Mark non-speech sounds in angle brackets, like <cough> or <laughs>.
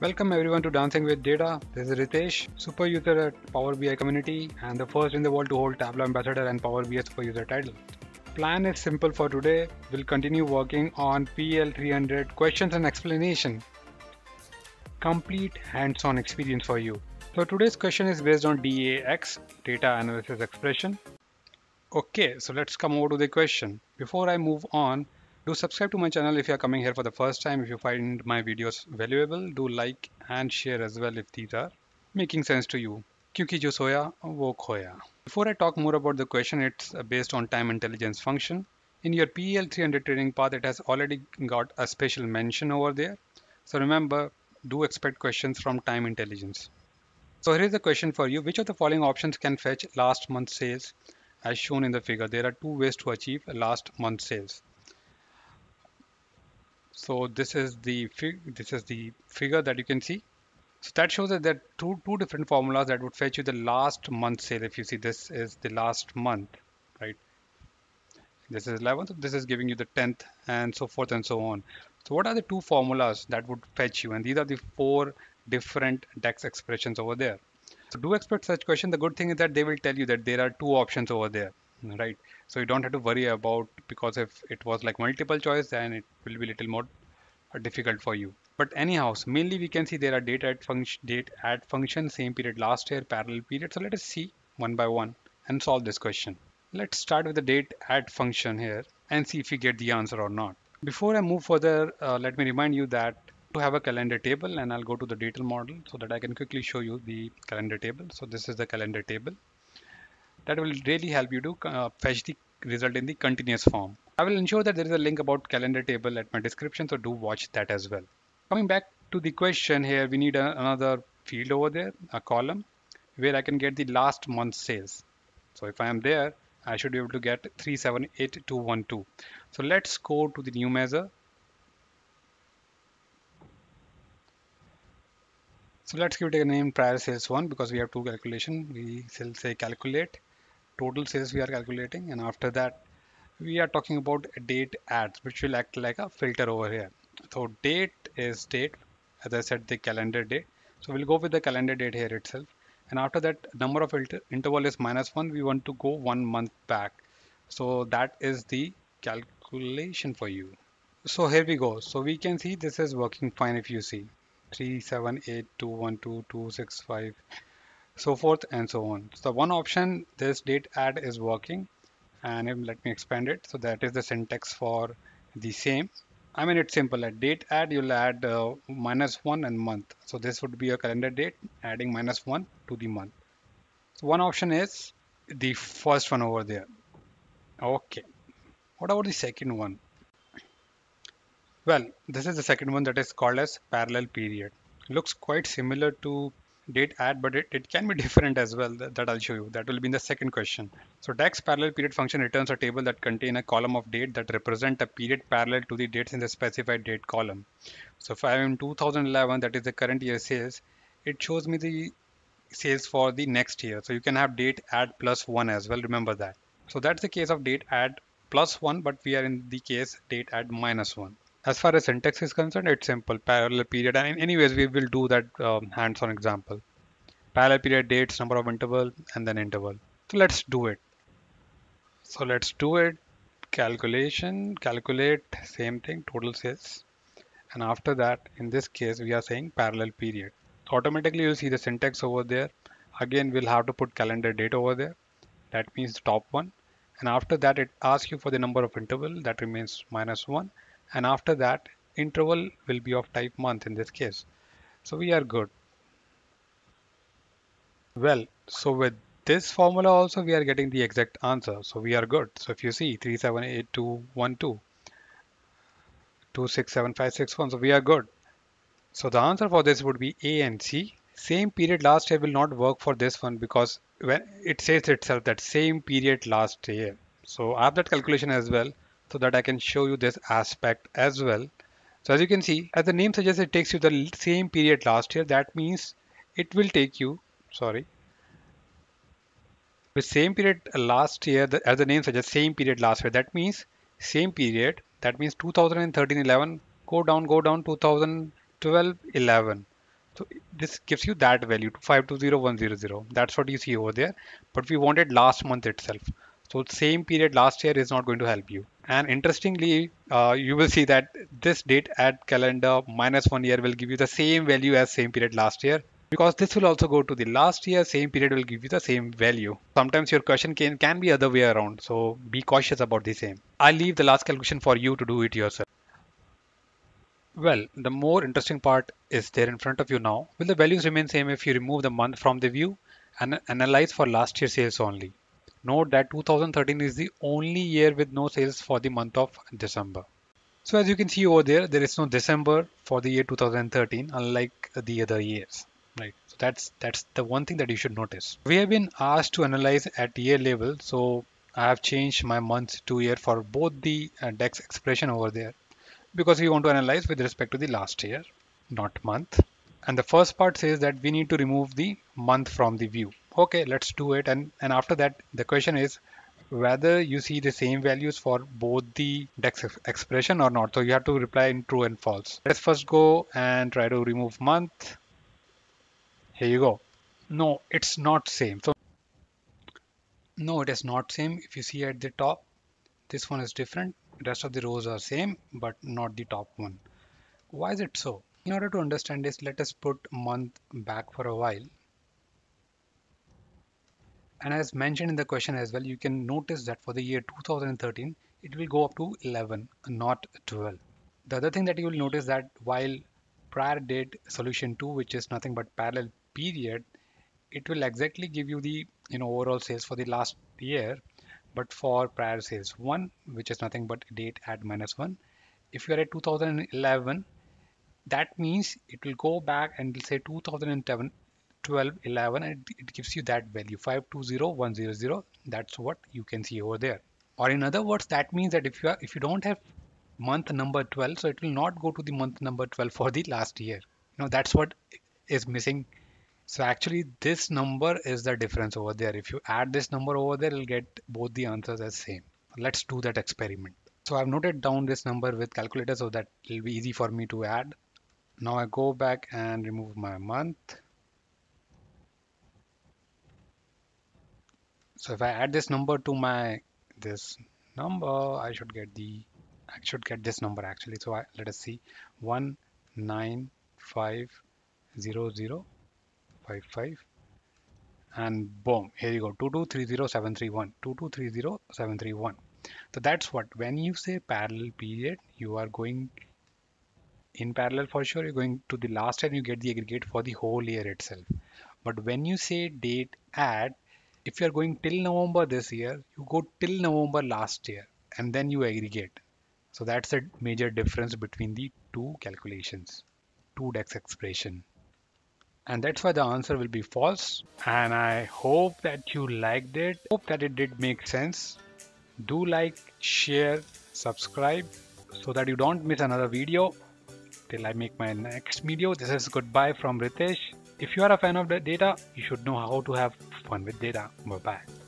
Welcome everyone to Dancing with Data. This is Ritesh, super user at Power BI community and the first in the world to hold Tableau Ambassador and Power BI Super User title. Plan is simple for today. We'll continue working on PL300 questions and explanation. Complete hands-on experience for you. So today's question is based on DAX, data analysis expression. Okay, so let's come over to the question. Before I move on, do subscribe to my channel if you are coming here for the first time. If you find my videos valuable, do like and share as well if these are making sense to you. क्योंकि जो सोया वो खोया. Before I talk more about the question, it's based on time intelligence function. In your PL 300 training path, it has already got a special mention over there. So remember, do expect questions from time intelligence. So here is the question for you. Which of the following options can fetch last month's sales as shown in the figure? There are two ways to achieve last month's sales. So this is the this is the figure that you can see. So that shows that there are two, two different formulas that would fetch you the last month sale. If you see this is the last month, right? This is 11th, this is giving you the 10th and so forth and so on. So what are the two formulas that would fetch you? And these are the four different DAX expressions over there. So do expect such question. The good thing is that they will tell you that there are two options over there, right? So you don't have to worry about because if it was like multiple choice, then it will be little more uh, difficult for you. But anyhow, so mainly we can see there are date add function, date add function, same period last year, parallel period. So let us see one by one and solve this question. Let's start with the date add function here and see if we get the answer or not. Before I move further, uh, let me remind you that to have a calendar table and I'll go to the data model so that I can quickly show you the calendar table. So this is the calendar table that will really help you to uh, fetch the result in the continuous form. I will ensure that there is a link about calendar table at my description so do watch that as well. Coming back to the question here we need a, another field over there a column where I can get the last month sales. So if I am there I should be able to get 378212. So let's go to the new measure. So let's give it a name prior sales one because we have two calculation. We will say calculate total sales we are calculating and after that we are talking about date ads which will act like a filter over here. So date is date. As I said the calendar date. So we'll go with the calendar date here itself. And after that number of interval is minus one. We want to go one month back. So that is the calculation for you. So here we go. So we can see this is working fine if you see. 3 7 8 2 1 2 2 6 5 so forth and so on. So one option, this date add is working and let me expand it. So that is the syntax for the same. I mean, it's simple. At date add, you'll add uh, minus one and month. So this would be a calendar date, adding minus one to the month. So one option is the first one over there. Okay. What about the second one? Well, this is the second one that is called as parallel period. Looks quite similar to date add but it, it can be <laughs> different as well that, that, I'll show you. That will be in the second question. So DAX parallel period function returns a table that contain a column of date that represent a period parallel to the dates in the specified date column. So if I am in 2011 that is the current year sales it shows me the sales for the next year. So you can have date add plus one as well remember that. So that's the case of date add plus one but we are in the case date add minus one as far as syntax is concerned, it's simple, parallel period. And anyways, we will do that um, hands-on example. Parallel period, dates, number of interval, and then interval. So let's do it. So let's do it. Calculation, calculate, same thing, total sales. And after that, in this case, we are saying parallel period. Automatically you'll see the syntax over there. Again, we'll have to put calendar date over there. That means the top one. And after that, it asks you for the number of interval that remains minus one and after that interval will be of type month in this case. So we are good. Well so with this formula also we are getting the exact answer. So we are good. So if you see 378212 267561 so we are good. So the answer for this would be a and c. Same period last year will not work for this one because when it says itself that same period last year. So I have that calculation as well so that I can show you this aspect as well. So as you can see, as the name suggests, it takes you the same period last year. That means it will take you, sorry, the same period last year, as the name suggests, same period last year. That means same period. That means 2013-11, go down, go down 2012-11. So this gives you that value 520100. That's what you see over there. But we wanted last month itself. So same period last year is not going to help you. And interestingly, uh, you will see that this date add calendar minus one year will give you the same value as same period last year. Because this will also go to the last year same period will give you the same value. Sometimes your question can can be other way around. So be cautious about the same. I'll leave the last calculation for you to do it yourself. Well, the more interesting part is there in front of you now. Will the values remain same if you remove the month from the view? And analyze for last year sales only? Note that 2013 is the only year with no sales for the month of December. So as you can see over there, there is no December for the year 2013 unlike the other years. Right. So that's that's the one thing that you should notice. We have been asked to analyze at year level. So I have changed my month to year for both the uh, DAX expression over there because we want to analyze with respect to the last year, not month. And the first part says that we need to remove the month from the view. Okay, let's do it. And, and after that, the question is whether you see the same values for both the DAX expression or not. So you have to reply in true and false. Let's first go and try to remove month. Here you go. No, it's not same. So no, it is not same. If you see at the top, this one is different rest of the rows are same but not the top one why is it so in order to understand this let us put month back for a while and as mentioned in the question as well you can notice that for the year 2013 it will go up to 11 not 12 the other thing that you will notice that while prior date solution 2 which is nothing but parallel period it will exactly give you the you know overall sales for the last year but for prior sales 1 which is nothing but date add minus 1 if you are at 2011 that means it will go back and say 2007 12 11 and it, gives you that value 520100 that's what you can see over there or in other words that means that if you are if you don't have month number 12 so it will not go to the month number 12 for the last year you know that's what is missing so actually this number is the difference over there. If you add this number over there, you'll get both the answers as same. Let's do that experiment. So I've noted down this number with calculator so that it'll be easy for me to add. Now I go back and remove my month. So if I add this number to my this number, I should get the I should get this number actually. So I, let us see. One nine five zero zero 55 and boom here you go. 2230731 2230731 so that's what when you say parallel period you are going in parallel for sure. You're going to the last and you get the aggregate for the whole year itself. But when you say date add if you're going till November this year you go till November last year and then you aggregate. So that's a major difference between the two calculations two DAX expression. And that's why the answer will be false. And I hope that you liked it. Hope that it did make sense. Do like share subscribe so that you don't miss another video. Till I make my next video. This is goodbye from Ritesh if you are a fan of the data you should know how to have fun with data. Bye bye